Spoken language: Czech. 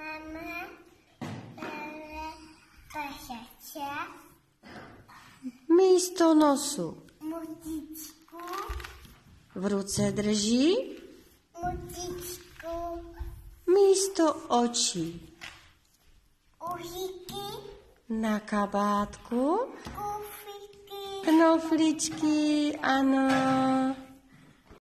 Máme eh, Místo nosu. Mutičku, v ruce drží. Mutičku, místo očí. užiky, Na kabátku. Kufíky, Knoflíčky ano.